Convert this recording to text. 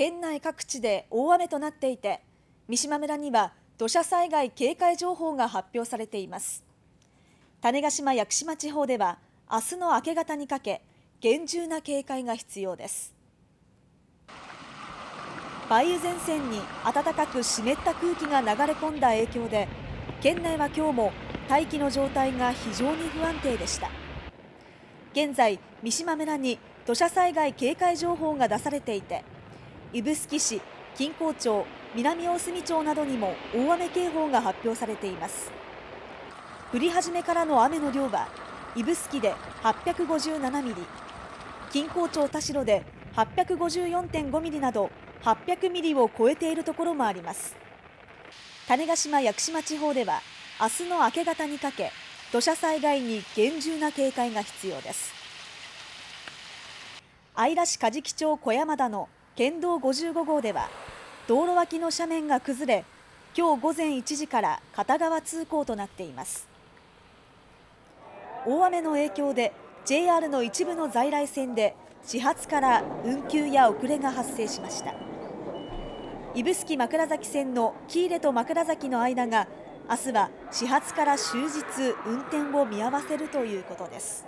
県内各地で大雨となっていて三島村には土砂災害警戒情報が発表されています。種子島・屋久島地方では明日の明け方にかけ厳重な警戒が必要です。梅雨前線に暖かく湿った空気が流れ込んだ影響で県内は今日も大気の状態が非常に不安定でした。現在三島村に土砂災害警戒情報が出されていて指宿市、錦江町、南大隅町などにも大雨警報が発表されています。降り始めからの雨の量は指宿で857ミリ錦江町田代で854.5ミリなど800ミリを超えているところもあります。種子島・屋久島地方では明日の明け方にかけ土砂災害に厳重な警戒が必要です。姶良市梶木町小山田の県道55号では道路脇の斜面が崩れ今日午前1時から片側通行となっています。大雨の影響で JR の一部の在来線で始発から運休や遅れが発生しました。指宿枕崎線の喜入と枕崎の間が明日は始発から終日運転を見合わせるということです。